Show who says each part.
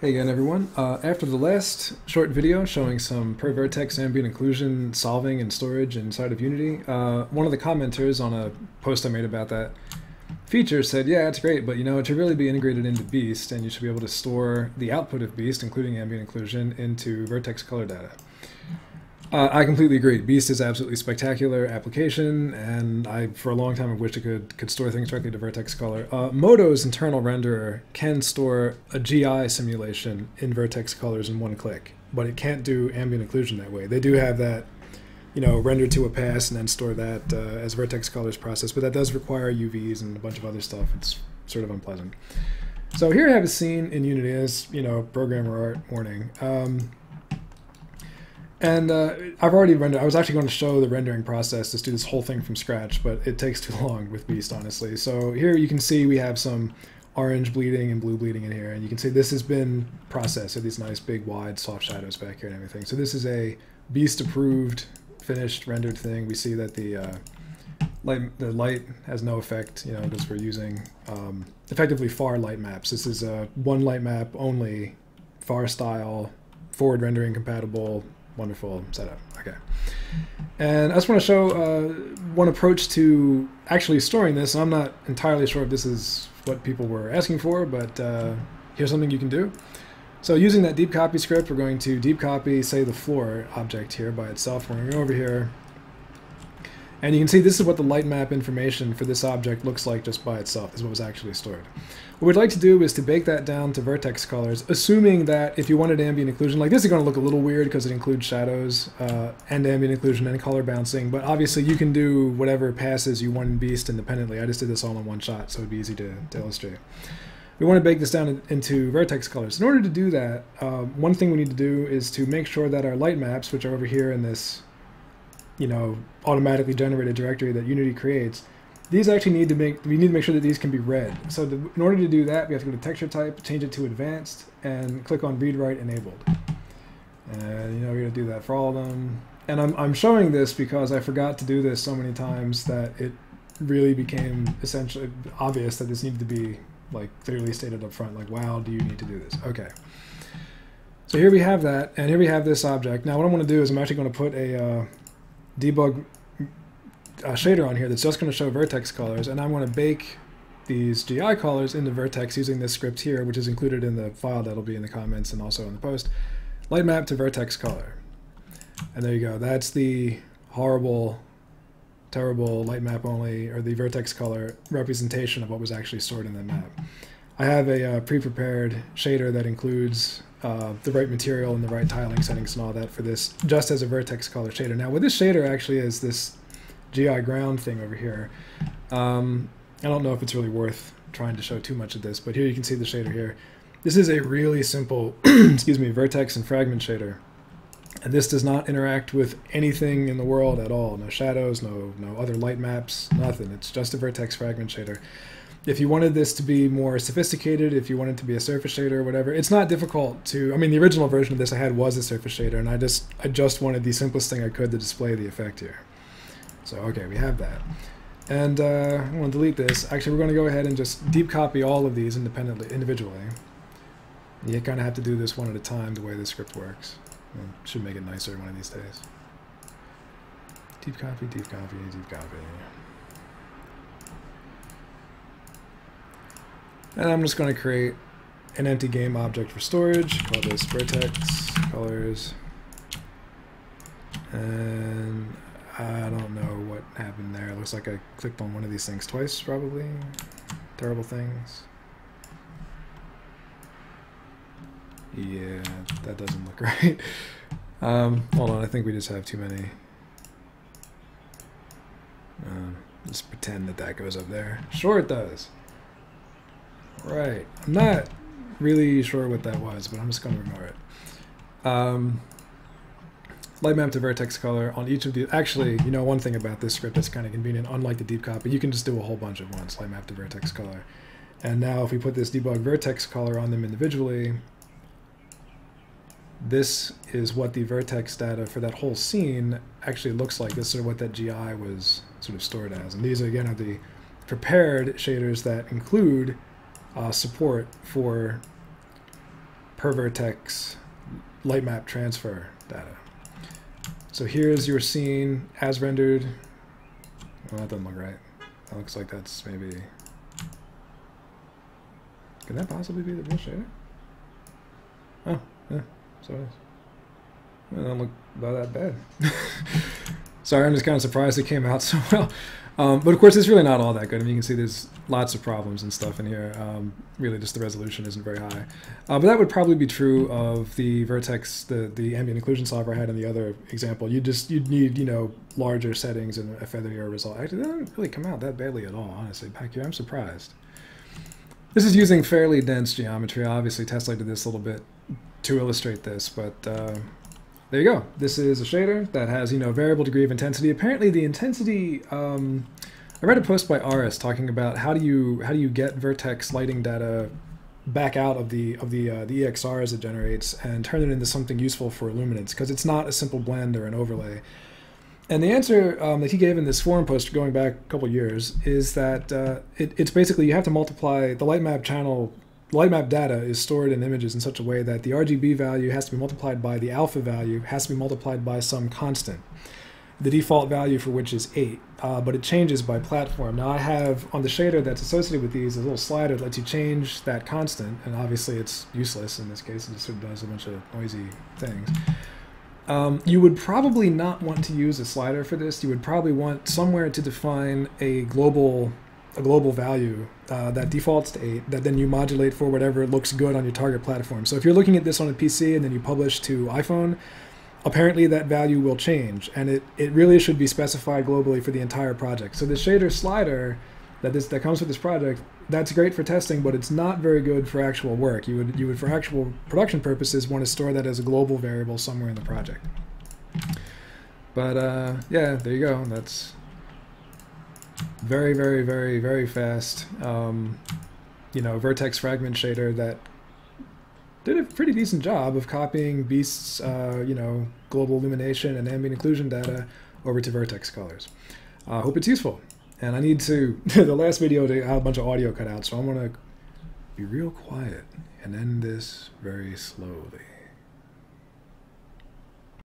Speaker 1: Hey again everyone. Uh, after the last short video showing some per vertex ambient occlusion solving and storage inside of Unity, uh, one of the commenters on a post I made about that feature said, yeah, it's great, but you know, it should really be integrated into Beast and you should be able to store the output of Beast, including ambient occlusion, into vertex color data. Uh, I completely agree. Beast is absolutely spectacular application, and I, for a long time, have wished it could could store things directly to Vertex Color. Uh, Modo's internal renderer can store a GI simulation in Vertex Colors in one click, but it can't do ambient occlusion that way. They do have that, you know, render to a pass and then store that uh, as Vertex Colors process, but that does require UVs and a bunch of other stuff. It's sort of unpleasant. So here I have a scene in Unity as you know, programmer art warning. Um, and uh, I've already rendered. I was actually going to show the rendering process, just do this whole thing from scratch, but it takes too long with Beast, honestly. So here you can see we have some orange bleeding and blue bleeding in here, and you can see this has been processed. So these nice big wide soft shadows back here and everything. So this is a Beast approved, finished rendered thing. We see that the uh, light the light has no effect, you know, because we're using um, effectively far light maps. This is a one light map only, far style, forward rendering compatible wonderful setup. Okay. And I just want to show uh, one approach to actually storing this. I'm not entirely sure if this is what people were asking for, but uh, here's something you can do. So using that deep copy script, we're going to deep copy, say, the floor object here by itself. We're going over here, and you can see this is what the light map information for this object looks like just by itself. Is what was actually stored. What we'd like to do is to bake that down to vertex colors, assuming that if you wanted ambient occlusion, like this is going to look a little weird because it includes shadows uh, and ambient occlusion and color bouncing, but obviously you can do whatever passes you want in Beast independently. I just did this all in one shot, so it'd be easy to, to illustrate. We want to bake this down into vertex colors. In order to do that, uh, one thing we need to do is to make sure that our light maps, which are over here in this you know, automatically generated directory that Unity creates, these actually need to make, we need to make sure that these can be read. So the, in order to do that, we have to go to texture type, change it to advanced, and click on read write enabled. And you know, we're gonna do that for all of them. And I'm, I'm showing this because I forgot to do this so many times that it really became essentially obvious that this needed to be like clearly stated up front, like, wow, do you need to do this? Okay. So here we have that, and here we have this object. Now what I'm gonna do is I'm actually gonna put a, uh, debug uh, shader on here that's just going to show vertex colors, and I'm going to bake these GI colors into vertex using this script here, which is included in the file that'll be in the comments and also in the post. Light map to vertex color. And there you go. That's the horrible, terrible light map only, or the vertex color representation of what was actually stored in the map. I have a uh, pre-prepared shader that includes uh, the right material and the right tiling settings and all that for this, just as a vertex color shader. Now, what this shader actually is this GI ground thing over here. Um, I don't know if it's really worth trying to show too much of this, but here you can see the shader here. This is a really simple, excuse me, vertex and fragment shader. And this does not interact with anything in the world at all. No shadows, no, no other light maps, nothing. It's just a vertex fragment shader if you wanted this to be more sophisticated, if you wanted to be a surface shader or whatever, it's not difficult to. I mean, the original version of this I had was a surface shader, and I just I just wanted the simplest thing I could to display the effect here. So okay, we have that, and uh, I'm going to delete this. Actually, we're going to go ahead and just deep copy all of these independently, individually. You kind of have to do this one at a time the way the script works. It should make it nicer one of these days. Deep copy, deep copy, deep copy. And I'm just going to create an empty game object for storage, call this vertex colors. And I don't know what happened there. It looks like I clicked on one of these things twice, probably. Terrible things. Yeah, that doesn't look right. Um, hold on, I think we just have too many. Uh, let's pretend that that goes up there. Sure it does. Right. I'm not really sure what that was, but I'm just going to ignore it. Um, light map to vertex color on each of the... Actually, you know, one thing about this script that's kind of convenient, unlike the deep copy, you can just do a whole bunch at once, light map to vertex color. And now if we put this debug vertex color on them individually, this is what the vertex data for that whole scene actually looks like. This is what that GI was sort of stored as. And these, again, are the prepared shaders that include uh, support for per vertex light map transfer data. So here's your scene as rendered. Well, that doesn't look right. That looks like that's maybe. Can that possibly be the shader? Oh, yeah, so it is. It doesn't look that bad. Sorry, I'm just kind of surprised it came out so well. Um, but of course, it's really not all that good. I mean, you can see there's lots of problems and stuff in here. Um, really, just the resolution isn't very high. Uh, but that would probably be true of the Vertex, the the ambient occlusion solver I had in the other example. You just you'd need you know larger settings and a featherier result. Actually, that didn't really come out that badly at all. Honestly, back here, I'm surprised. This is using fairly dense geometry. Obviously, tessellated this a little bit to illustrate this, but. Uh, there you go. This is a shader that has, you know, a variable degree of intensity. Apparently the intensity, um, I read a post by Aras talking about how do you how do you get vertex lighting data back out of the of the uh, the EXRs it generates and turn it into something useful for illuminance because it's not a simple blend or an overlay. And the answer um, that he gave in this forum post going back a couple years is that uh, it, it's basically you have to multiply the light map channel light map data is stored in images in such a way that the RGB value has to be multiplied by the alpha value, has to be multiplied by some constant. The default value for which is 8, uh, but it changes by platform. Now I have on the shader that's associated with these a little slider that lets you change that constant, and obviously it's useless in this case, it just sort of does a bunch of noisy things. Um, you would probably not want to use a slider for this. You would probably want somewhere to define a global a global value uh, that defaults to 8 that then you modulate for whatever looks good on your target platform. So if you're looking at this on a PC and then you publish to iPhone, apparently that value will change and it, it really should be specified globally for the entire project. So the shader slider that this that comes with this project, that's great for testing, but it's not very good for actual work. You would you would for actual production purposes want to store that as a global variable somewhere in the project. But uh, yeah, there you go. That's very, very, very, very fast, um, you know, vertex fragment shader that did a pretty decent job of copying Beast's, uh, you know, global illumination and ambient occlusion data over to vertex colors. I uh, hope it's useful. And I need to, the last video to have a bunch of audio cut out, so I'm going to be real quiet and end this very slowly.